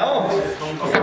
Well,